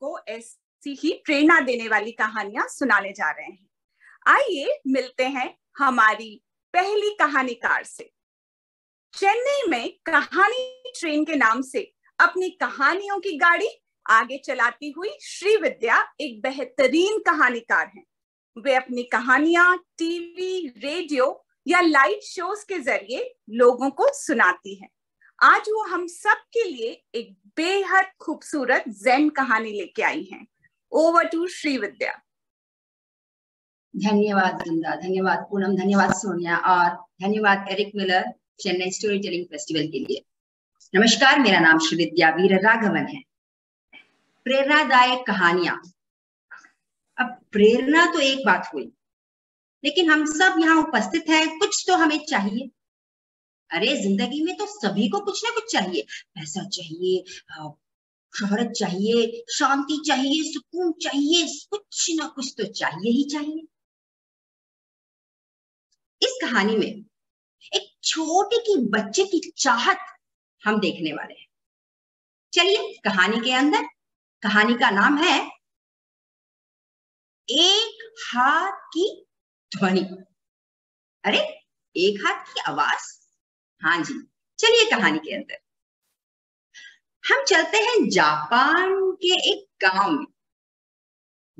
आपको ऐसी ही प्रेरणा देने वाली कहानियाँ सुनाने जा रहे हैं। आइए मिलते हैं हमारी पहली कहानीकार से। चेन्नई में कहानी ट्रेन के नाम से अपनी कहानियों की गाड़ी आगे चलाती हुई श्री विद्या एक बेहतरीन कहानीकार हैं। वे अपनी कहानियाँ, टीवी, रेडियो या लाइव शोज़ के ज़रिए लोगों को सुनाती हैं। आज वो हम सब के लिए एक बेहद खूबसूरत जैन कहानी लेके आई हैं। ओवर टू श्री विद्या धन्यवाद वृंदा, धन्यवाद पूनम, धन्यवाद सोनिया और धन्यवाद Eric Miller, Chennai story telling festival के लिए। नमस्कार, मेरा नाम श्री विद्या वीर राघवन है। प्रेरणादायक कहानियाँ। अब प्रेरणा तो एक बात हुई, लेकिन हम सब यहाँ उपस्थित हैं, कुछ तो हमें चाहिए। अरे, ज़िंदगी में तो सभी को कुछ ना कुछ चाहिए। पैसा चाहिए शोहरत चाहिए, शांति चाहिए, सुकून चाहिए, कुछ ना कुछ तो चाहिए ही चाहिए। इस कहानी में एक छोटे की बच्चे की चाहत हम देखने वाले हैं। चलिए कहानी के अंदर, कहानी का नाम है एक हाथ की ध्वनि। अरे, एक हाथ की आवाज़? हाँ जी, चलिए कहानी के अंदर। हम चलते हैं जापान के एक गाँव में।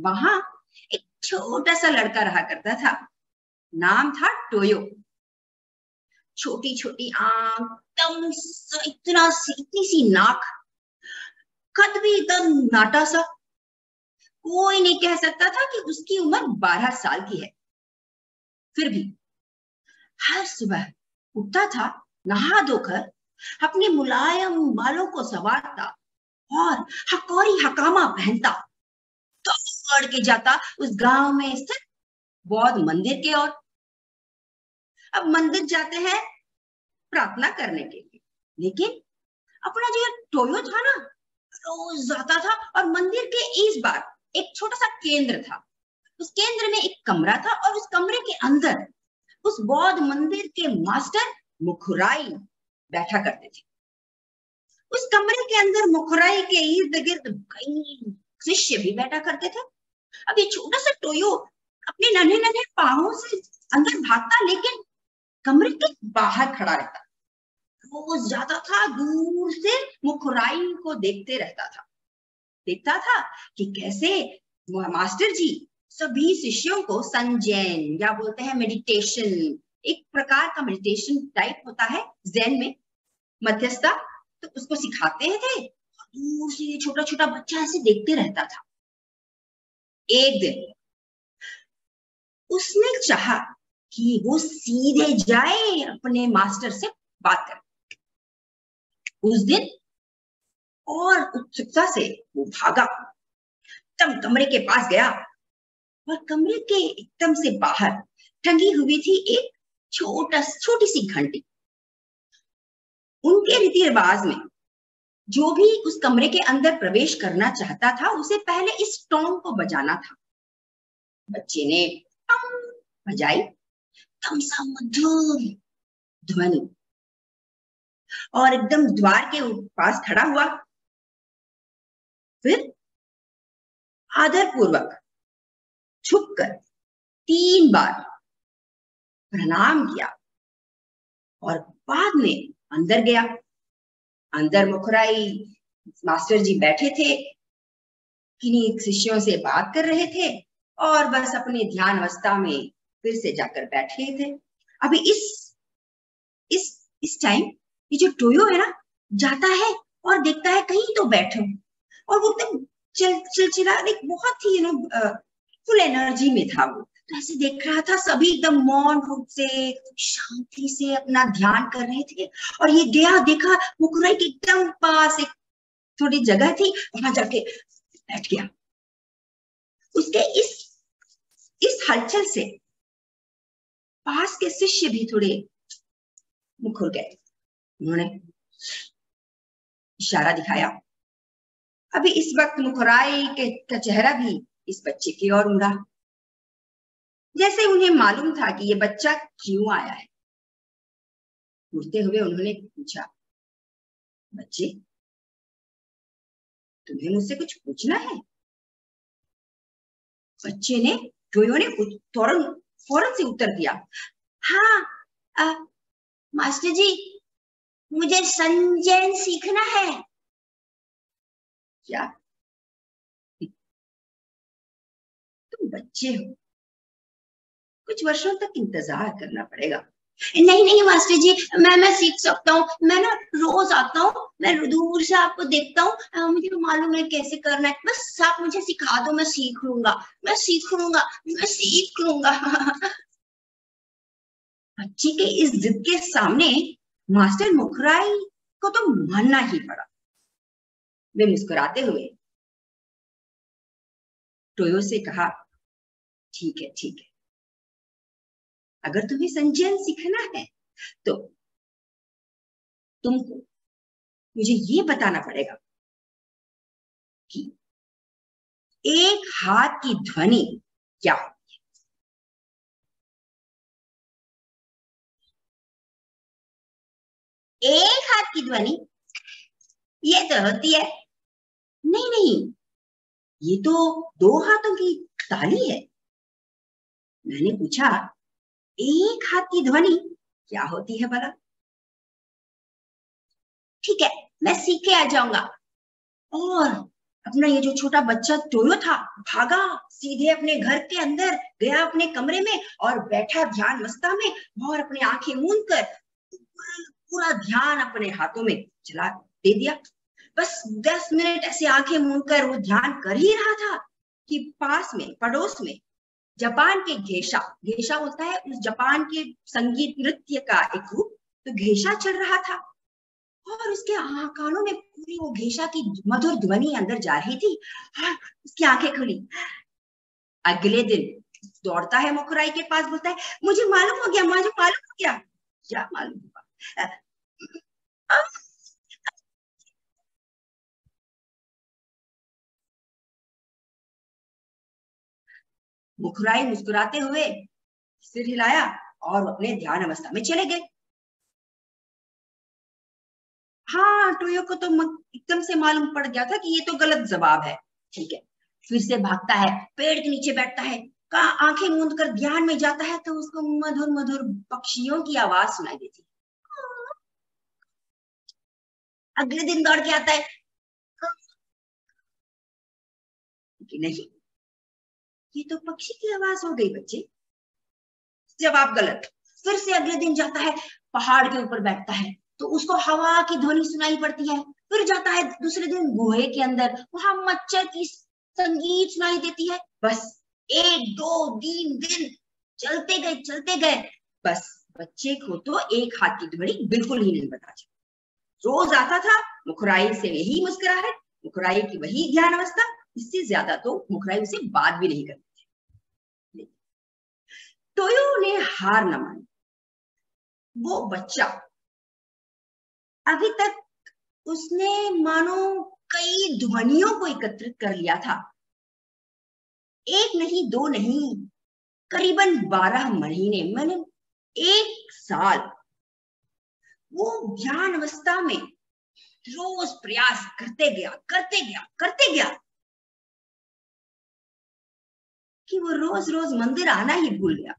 वहाँ एक छोटा सा लड़का रहा करता था। नाम था टोयो। छोटी छोटी इतना सी, इतनी सी नाक, कद भी एकदम नाटा सा। कोई नहीं कह सकता था कि उसकी उम्र बारह साल की है। फिर भी हर सुबह उठता था नहा धोकर अपने मुलायम बालों को सवारता और हकौरी हकामा पहनता। दौड़ के जाता उस गाँव में स्थित बौद्ध मंदिर के ओर। अब मंदिर जाते हैं प्रार्थना करने के लिए। लेकिन अपना जो टोयो था ना, रोज जाता था और मंदिर के इस बार एक छोटा सा केंद्र था। उस केंद्र में एक कमरा था और उस कमरे के अंदर उस बौद्ध मंदिर के मास्टर मुखुराई बैठा करते थे। उस कमरे के अंदर मुखुराई के इर्द गिर्द कई शिष्य भी बैठा करते थे। अब ये छोटा सा टोयो अपने नन्हे नन्हे पाओ से अंदर भागता, लेकिन कमरे के बाहर खड़ा रहता। रोज जाता था, दूर से मुखुराई को देखते रहता था। देखता था कि कैसे मास्टर जी सभी शिष्यों को संजैन या बोलते हैं, मेडिटेशन एक प्रकार का मेडिटेशन टाइप होता है जैन में मध्यस्थता तो उसको सिखाते थे दूर से छोटा छोटा बच्चा ऐसे देखते रहता था। एक दिन, उसने चाहा कि वो सीधे जाए अपने मास्टर से बात कर। उस दिन, और उत्सुकता से वो भागा तब कमरे के पास गया, और कमरे के एकदम से बाहर, टंगी हुई थी एक छोटा, छोटी सी घंटी। उनके रीति रिवाज में जो भी उस कमरे के अंदर प्रवेश करना चाहता था, उसे पहले इस टोंग को बजाना था। बच्चे ने बजाई मधुर ध्वनि। और एकदम द्वार के पास खड़ा हुआ। फिर आदर पूर्वक छुपकर तीन बार प्रणाम किया। और बाद में अंदर गया। अंदर मुखराई मास्टर जी बैठे थे। किन्हीं शिष्यों से बात कर रहे थे और बस अपने ध्यान अवस्था में फिर से जाकर बैठे थे। अभी इस इस इस टाइम ये जो टोयो है ना, जाता है और देखता है कहीं तो बैठो। और वो एकदम चल, चिलचिला बहुत ही यू नो फुल एनर्जी में था वो। ऐसे देख रहा था, सभी एकदम मौन रूप से, शांति से अपना ध्यान कर रहे थे। और ये गया, देखा, मुकुराई के एकदम पास एक थोड़ी जगह थी, वहाँ जाके बैठ गया। उसके इस इस हलचल से पास के शिष्य भी थोड़े मुखर गए। उन्होंने इशारा दिखाया। अभी इस वक्त मुखराई के, का चेहरा भी इस बच्चे की ओर मुड़ा जैसे उन्हें मालूम था कि ये बच्चा क्यों आया है। मुड़ते हुए उन्होंने पूछा बच्चे तुम्हें मुझसे कुछ पूछना है? बच्चे ने टोयो ने फ़ौरन फ़ौरन से उत्तर दिया हाँ आ, मास्टर जी मुझे संजयन सीखना है। क्या? तुम बच्चे हो। कुछ वर्षों तक इंतज़ार करना पड़ेगा। नहीं नहीं, मास्टर जी, मैं मैं सीख सकता हूँ, मैं ना रोज आता हूँ, मैं दूर से आपको देखता हूँ मुझे मालूम है कैसे करना है, बस आप मुझे सिखा दो, मैं सीख लूँगा, मैं सीख लूँगा, मैं सीख लूँगा। बच्ची के इस जिद के सामने मास्टर मुखराई को तो मानना ही पड़ा। वे मुस्कुराते हुए टोयो से कहा, ठीक है ठीक है अगर तुम्हें संजयन सीखना है तो तुमको मुझे ये बताना पड़ेगा कि एक हाथ की ध्वनि क्या होती है? एक हाथ की ध्वनि ये तो होती है। नहीं नहीं, ये तो दो हाथों की ताली है। मैंने पूछा एक हाथ की ध्वनि, क्या होती है भला ठीक है, मैं सीख के आ जाऊँगा। और अपना ये जो छोटा बच्चा टोयो था, भागा सीधे अपने घर के अंदर, गया अपने कमरे में और बैठा ध्यान मस्ता में और अपनी आँखें मूंद कर पूरा ध्यान अपने हाथों में चला दे दिया। बस दस मिनट ऐसे आँखें मूंद कर वो ध्यान कर ही रहा था कि पास में, पड़ोस में जापान के घेशा घेशा होता है उस जापान के संगीत नृत्य का एक रूप तो घेशा चल रहा था। और उसके कानों में पूरी वो घेशा की मधुर ध्वनि अंदर जा रही थी और उसकी आँखें खुली। अगले दिन दौड़ता है मुखराई के पास, बोलता है, मुझे मालूम हो गया, मुझे मालूम हो गया। क्या मालूम हुआ? मुखराई मुस्कुराते हुए सिर हिलाया और अपने ध्यान अवस्था में चले गए। हाँ टोयो को तो एकदम से मालूम पड़ गया था कि ये तो गलत जवाब है। ठीक है, फिर से भागता है, पेड़ के नीचे बैठता है, का आँखें मूंद कर ध्यान में जाता है तो उसको मधुर मधुर पक्षियों की आवाज़ सुनाई देती अगले दिन दौड़ के आता है। कि नहीं ये तो पक्षी की आवाज़ हो गई बच्चे। जवाब गलत। फिर से अगले दिन जाता है, पहाड़ के ऊपर बैठता है तो उसको हवा की ध्वनि सुनाई पड़ती है। फिर जाता है दूसरे दिन गुहे के अंदर, वहाँ मच्छर की संगीत सुनाई देती है। बस एक, दो, तीन दिन चलते गए चलते गए। बस बच्चे को तो एक हाथ की ध्वनि बिल्कुल ही नहीं बता रोज आता था, मुखराई से यही मुस्कुराहट, मुखराई की वही ध्यान अवस्था इससे ज़्यादा तो मुखराई उसे बात भी नहीं करते थे टोयो ने हार न मानी। वो बच्चा। अभी तक उसने मानो कई ध्वनियों को एकत्रित कर लिया था। एक नहीं, दो नहीं, करीबन बारह महीने, मैंने एक साल। वो ध्यान अवस्था में रोज प्रयास करते गया करते गया करते गया। कि वो रोज रोज मंदिर आना ही भूल गया।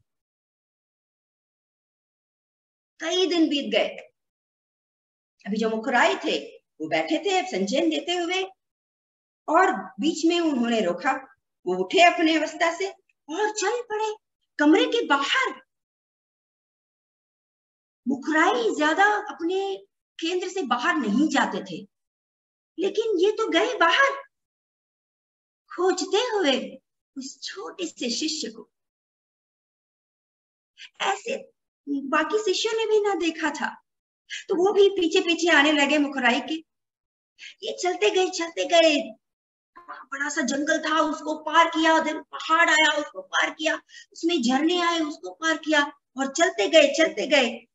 कई दिन बीत गए। अभी जो मुखराई थे, वो बैठे थे संचयन देते हुए, और बीच में उन्होंने रोका। वो उठे अपने अवस्था से और चल पड़े कमरे के बाहर। मुखराई ज़्यादा अपने केंद्र से बाहर नहीं जाते थे, लेकिन ये तो गए बाहर। खोजते हुए उस छोटे से शिष्य को। ऐसे बाकी शिष्यों ने भी ना देखा था। तो वो भी पीछे पीछे आने लगे मुखराई के। ये चलते गए चलते गए। बड़ा सा जंगल था, उसको पार किया, उधर पहाड़ आया, उसको पार किया, उसमें झरने आए, उसको पार किया और चलते गए चलते गए।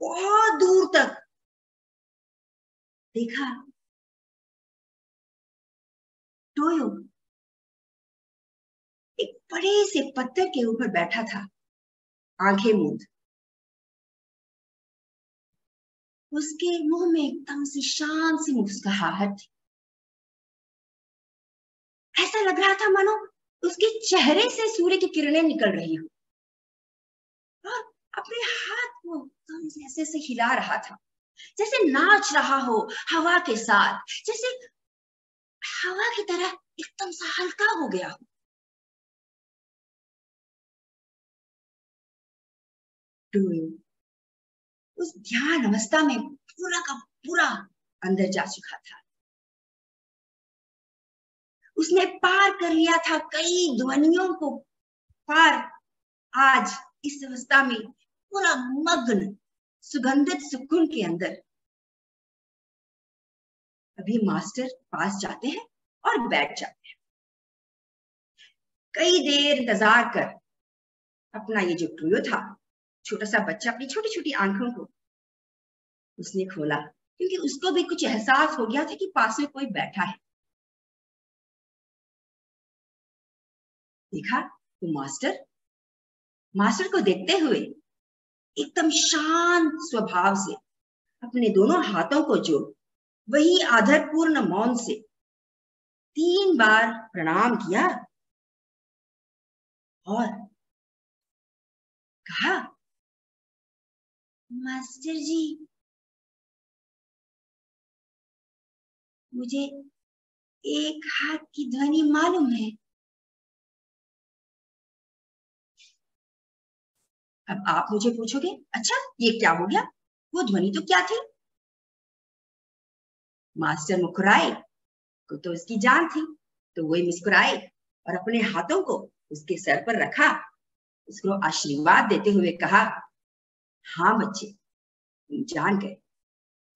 बहुत दूर तक देखा। टोयो बड़े से पत्थर के ऊपर बैठा था। आँखें मूंद। उसके मुँह में एकदम से शांत सी मुस्कुराहट ऐसा लग रहा था मानो उसके चेहरे से सूर्य की किरणें निकल रही हो। और अपने हाथ को एकदम से ऐसे ऐसे हिला रहा था, जैसे नाच रहा हो हवा के साथ, जैसे हवा की तरह एकदम सा हल्का हो गया हो। उस ध्यान अवस्था में पूरा का पूरा अंदर जा चुका था उसने पार कर लिया था कई ध्वनियों को पार आज इस अवस्था में पूरा मग्न सुगंधित सुकून के अंदर अभी मास्टर पास जाते हैं और बैठ जाते हैं कई देर इंतज़ार कर अपना ये जो ट्रूयो था छोटा सा बच्चा अपनी छोटी छोटी आँखों को उसने खोला, क्योंकि उसको भी कुछ एहसास हो गया था कि पास में कोई बैठा है। देखा तो मास्टर मास्टर को देखते हुए एकदम शांत स्वभाव से अपने दोनों हाथों को जोड़, वही आदरपूर्ण मौन से तीन बार प्रणाम किया और कहा मास्टर जी, मुझे एक हाथ की ध्वनि मालूम है। अब आप मुझे पूछोगे अच्छा ये क्या हो गया? वो ध्वनि तो क्या थी? मास्टर मुस्कुराए, को तो उसकी जान थी तो वही मुस्कुराए और अपने हाथों को उसके सर पर रखा। उसको आशीर्वाद देते हुए कहा हाँ बच्चे, तुम जान गए।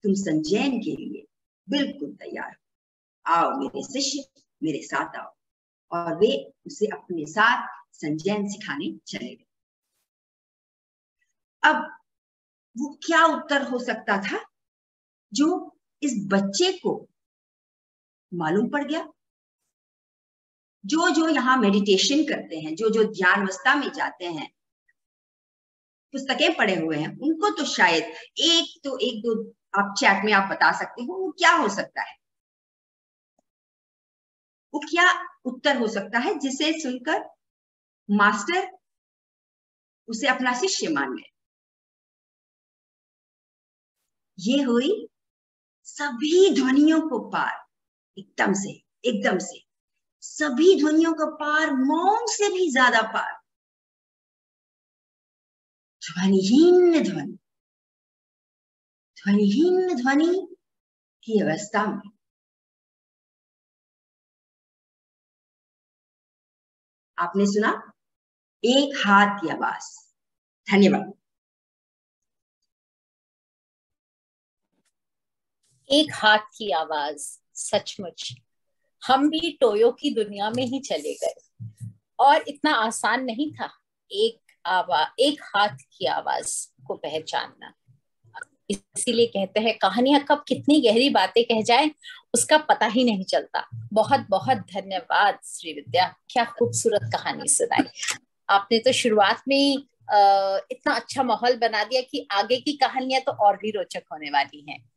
तुम संजयन के लिए बिल्कुल तैयार हो। आओ मेरे शिष्य मेरे साथ आओ। और वे उसे अपने साथ संजयन सिखाने चले गए। अब वो क्या उत्तर हो सकता था जो इस बच्चे को मालूम पड़ गया? जो जो यहाँ मेडिटेशन करते हैं, जो जो ध्यान अवस्था में जाते हैं पुस्तकें पढ़े हुए हैं। उनको तो शायद एक तो एक दो आप चैट में आप बता सकते हो, वो क्या हो सकता है? वो क्या उत्तर हो सकता है जिसे सुनकर मास्टर उसे अपना शिष्य मान? ले ये हुई सभी ध्वनियों को पार, एकदम से एकदम से। सभी ध्वनियों का पार, मौन से भी ज़्यादा पार। ध्वनिहीन ध्वनि। ध्वनिहीन ध्वनि की अवस्था में। आपने सुना? एक हाथ की आवाज़। धन्यवाद। एक हाथ की आवाज़, सचमुच। हम भी टोयो की दुनिया में ही चले गए। और इतना आसान नहीं था। एक आवाज़ एक हाथ की आवाज़ को पहचानना। इसीलिए कहते हैं, कहानियाँ कब कितनी गहरी बातें कह जाए, उसका पता ही नहीं चलता। बहुत बहुत धन्यवाद, श्री विद्या। क्या खूबसूरत कहानी सुनाई। आपने तो शुरुआत में ही इतना अच्छा माहौल बना दिया कि आगे की कहानियाँ तो और भी रोचक होने वाली हैं।